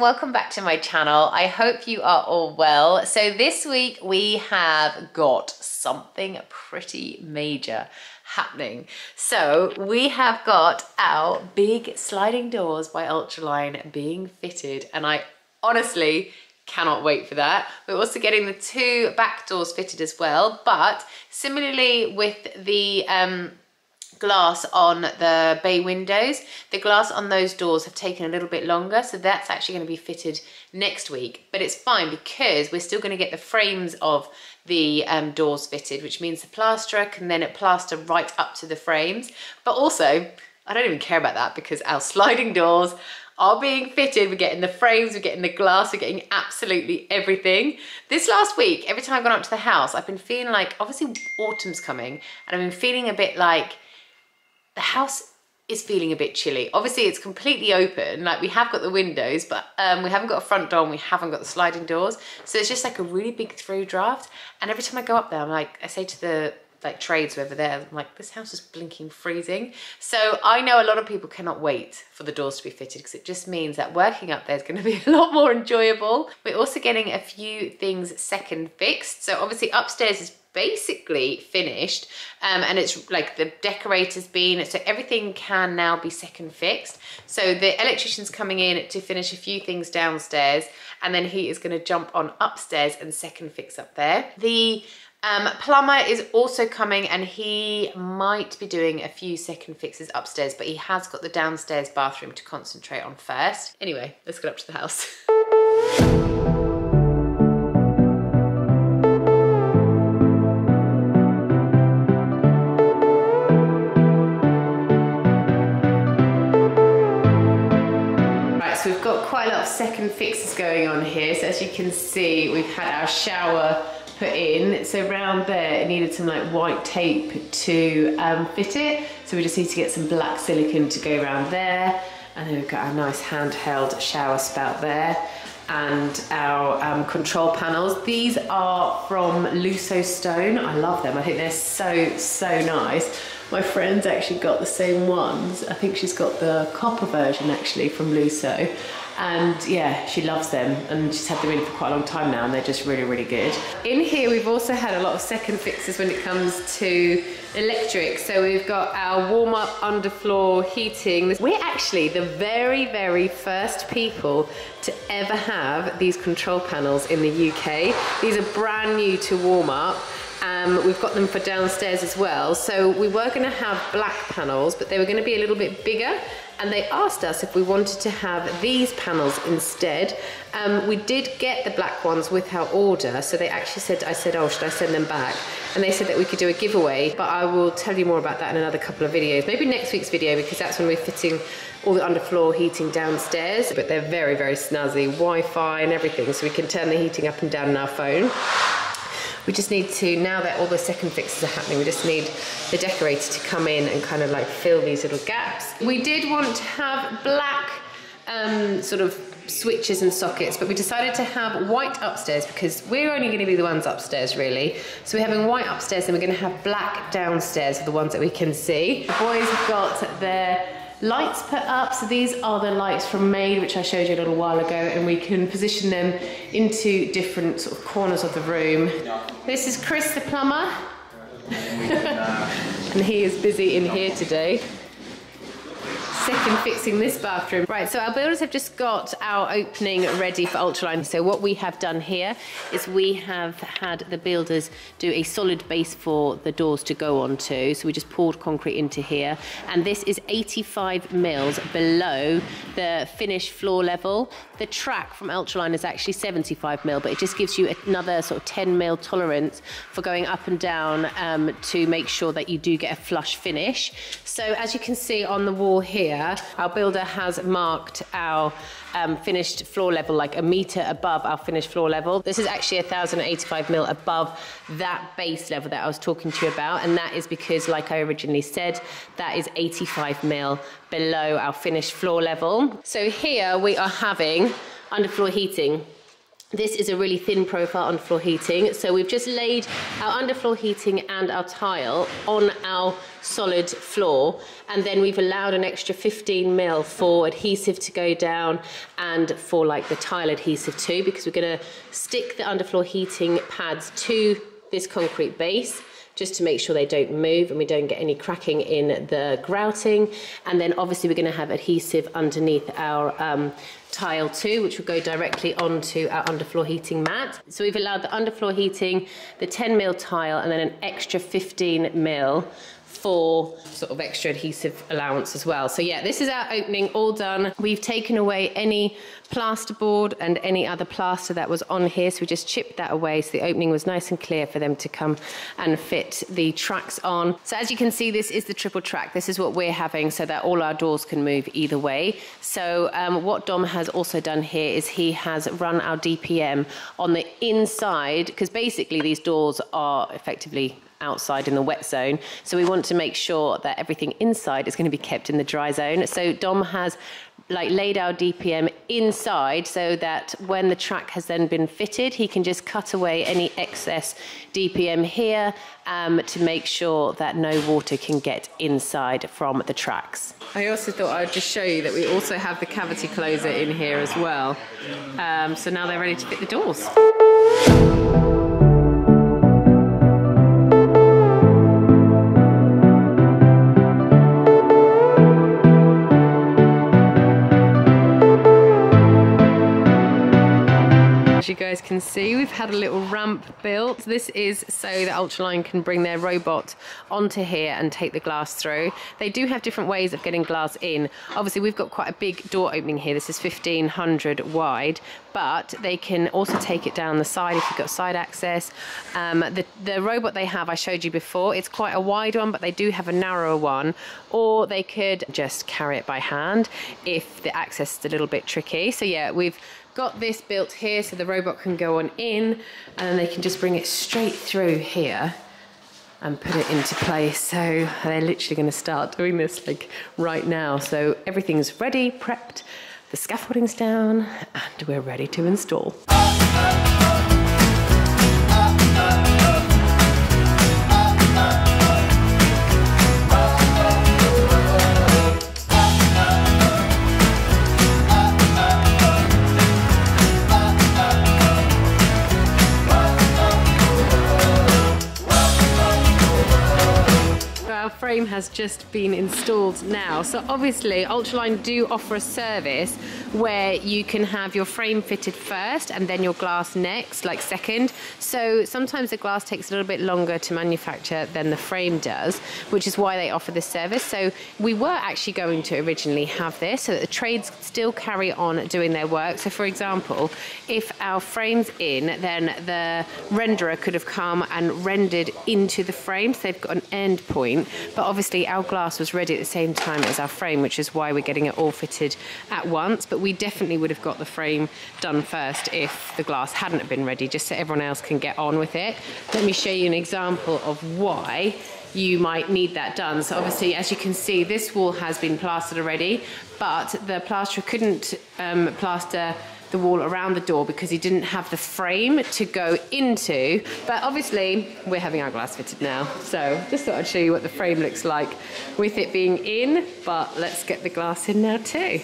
welcome back to my channel. I hope you are all well. So this week we have got something pretty major happening. So we have got our big sliding doors by Ultraline being fitted and I honestly cannot wait for that. We're also getting the two back doors fitted as well, but similarly with the um, glass on the bay windows. The glass on those doors have taken a little bit longer, so that's actually going to be fitted next week. But it's fine because we're still going to get the frames of the um, doors fitted, which means the plasterer can then plaster right up to the frames. But also, I don't even care about that because our sliding doors are being fitted. We're getting the frames, we're getting the glass, we're getting absolutely everything. This last week, every time I've gone up to the house, I've been feeling like, obviously autumn's coming, and I've been feeling a bit like the house is feeling a bit chilly. Obviously it's completely open, like we have got the windows, but um, we haven't got a front door and we haven't got the sliding doors. So it's just like a really big through draft. And every time I go up there, I'm like, I say to the like trades over there, I'm like, this house is blinking freezing. So I know a lot of people cannot wait for the doors to be fitted because it just means that working up there is gonna be a lot more enjoyable. We're also getting a few things second fixed. So obviously upstairs is basically finished um, and it's like the decorator's been so everything can now be second fixed so the electrician's coming in to finish a few things downstairs and then he is going to jump on upstairs and second fix up there the um, plumber is also coming and he might be doing a few second fixes upstairs, but he has got the downstairs bathroom to concentrate on first. Anyway, let's get up to the house. so we've got quite a lot of second fixes going on here. So as you can see, we've had our shower put in. So around there, it needed some like white tape to um, fit it. So we just need to get some black silicone to go around there. And then we've got our nice handheld shower spout there and our um, control panels. These are from Lusso Stone. I love them. I think they're so, so nice. My friend's actually got the same ones. I think she's got the copper version actually from Lusso. And yeah she loves them. And she's had them in for quite a long time now and they're just really really good. In here we've also had a lot of second fixes when it comes to electric so we've got our Warmup underfloor heating. We're actually the very very first people to ever have these control panels in the UK these are brand new to Warmup um, we've got them for downstairs as well. So we were going to have black panels, but they were going to be a little bit bigger. And they asked us if we wanted to have these panels instead. Um, we did get the black ones with our order. So they actually said, I said, oh, should I send them back? And they said that we could do a giveaway, but I will tell you more about that in another couple of videos. Maybe next week's video, because that's when we're fitting all the underfloor heating downstairs. But they're very, very snazzy, Wi-Fi and everything. So we can turn the heating up and down on our phone. We just need to, now that all the second fixes are happening, we just need the decorator to come in and kind of like fill these little gaps. We did want to have black um, sort of switches and sockets, but we decided to have white upstairs because we're only going to be the ones upstairs really. So we're having white upstairs and we're going to have black downstairs for the ones that we can see. The boys have got their lights put up. So these are the lights from Made, which I showed you a little while ago, and we can position them into different sort of corners of the room. This is Chris the plumber. and he is busy in here today second fixing this bathroom. Right, so our builders have just got our opening ready for Ultraline. So what we have done here is we have had the builders do a solid base for the doors to go onto. So we just poured concrete into here. And this is 85 mils below the finished floor level. The track from Ultraline is actually 75 mil, but it just gives you another sort of 10 mil tolerance for going up and down um, to make sure that you do get a flush finish. So as you can see on the wall here, here, our builder has marked our um, finished floor level like a metre above our finished floor level. This is actually 1,085 mil above that base level that I was talking to you about. And that is because, like I originally said, that is 85 mil below our finished floor level. So here we are having underfloor heating. This is a really thin profile underfloor heating. So we've just laid our underfloor heating and our tile on our solid floor. And then we've allowed an extra 15 mil for adhesive to go down and for like the tile adhesive too, because we're gonna stick the underfloor heating pads to this concrete base just to make sure they don't move and we don't get any cracking in the grouting. And then obviously we're gonna have adhesive underneath our um, tile too, which will go directly onto our underfloor heating mat. So we've allowed the underfloor heating, the 10 mil tile, and then an extra 15 mil for sort of extra adhesive allowance as well. So yeah, this is our opening all done. We've taken away any plasterboard and any other plaster that was on here. So we just chipped that away so the opening was nice and clear for them to come and fit the tracks on. So as you can see, this is the triple track. This is what we're having so that all our doors can move either way. So um, what Dom has also done here is he has run our DPM on the inside because basically these doors are effectively outside in the wet zone. So we want to make sure that everything inside is going to be kept in the dry zone. So Dom has like laid our DPM inside so that when the track has then been fitted, he can just cut away any excess DPM here um, to make sure that no water can get inside from the tracks. I also thought I'd just show you that we also have the cavity closer in here as well. Um, so now they're ready to fit the doors. See, we've had a little ramp built. This is so that Ultraline can bring their robot onto here and take the glass through. They do have different ways of getting glass in. Obviously, we've got quite a big door opening here. This is 1500 wide, but they can also take it down the side if you've got side access. Um, the, the robot they have, I showed you before, it's quite a wide one, but they do have a narrower one, or they could just carry it by hand if the access is a little bit tricky. So yeah, we've got this built here so the robot can go on in and then they can just bring it straight through here and put it into place. So they're literally going to start doing this like right now. So everything's ready, prepped, the scaffolding's down, and we're ready to install. Frame has just been installed now. So obviously Ultraline do offer a service where you can have your frame fitted first and then your glass next, like second. So sometimes the glass takes a little bit longer to manufacture than the frame does, which is why they offer this service. So we were actually going to originally have this so that the trades still carry on doing their work. So for example, if our frame's in, then the renderer could have come and rendered into the frame. So they've got an end point, but obviously our glass was ready at the same time as our frame, which is why we're getting it all fitted at once. But we definitely would have got the frame done first if the glass hadn't been ready, just so everyone else can get on with it. Let me show you an example of why you might need that done. So obviously, as you can see, this wall has been plastered already, but the plasterer couldn't um, plaster the wall around the door because he didn't have the frame to go into. But obviously, we're having our glass fitted now. So just thought I'd show you what the frame looks like with it being in, but let's get the glass in now too.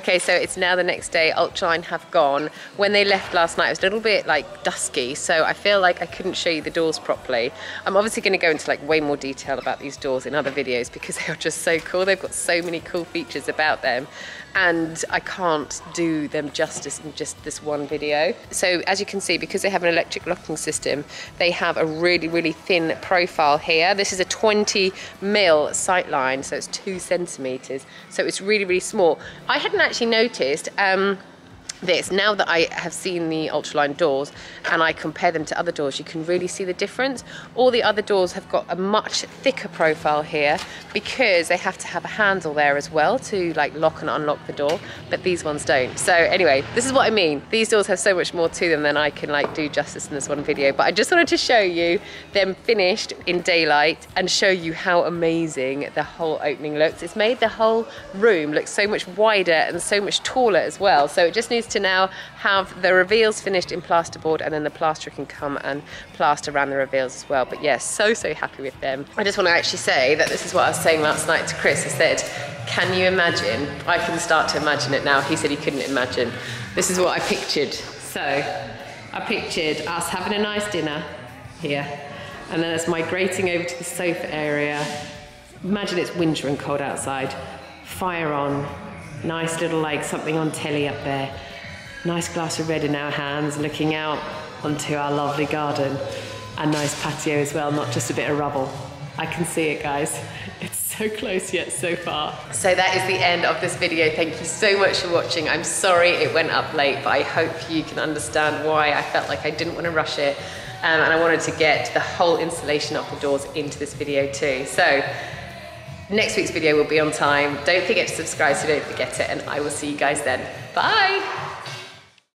Okay, so it's now the next day. Ultraline have gone. When they left last night, it was a little bit like dusky, so I feel like I couldn't show you the doors properly. I'm obviously going to go into like way more detail about these doors in other videos because they are just so cool. They've got so many cool features about them and I can't do them justice in just this one video. So as you can see, because they have an electric locking system, they have a really, really thin profile here. This is a 20 mil sight line, so it's two centimeters. So it's really, really small. I hadn't actually noticed, um, this, now that I have seen the Ultraline doors and I compare them to other doors, you can really see the difference. All the other doors have got a much thicker profile here because they have to have a handle there as well to like lock and unlock the door, but these ones don't. So anyway, this is what I mean. These doors have so much more to them than I can like do justice in this one video, but I just wanted to show you them finished in daylight and show you how amazing the whole opening looks. It's made the whole room look so much wider and so much taller as well. So it just needs to now have the reveals finished in plasterboard and then the plasterer can come and plaster around the reveals as well. But yes, so, so happy with them. I just want to actually say that this is what I was saying last night to Chris. I said, can you imagine? I can start to imagine it now. He said he couldn't imagine. This is what I pictured. So I pictured us having a nice dinner here and then us migrating over to the sofa area. Imagine it's winter and cold outside. Fire on, nice little like something on telly up there nice glass of red in our hands, looking out onto our lovely garden. and nice patio as well, not just a bit of rubble. I can see it, guys. It's so close yet so far. So that is the end of this video. Thank you so much for watching. I'm sorry it went up late, but I hope you can understand why I felt like I didn't want to rush it. Um, and I wanted to get the whole installation of the doors into this video too. So next week's video will be on time. Don't forget to subscribe so don't forget it. And I will see you guys then. Bye.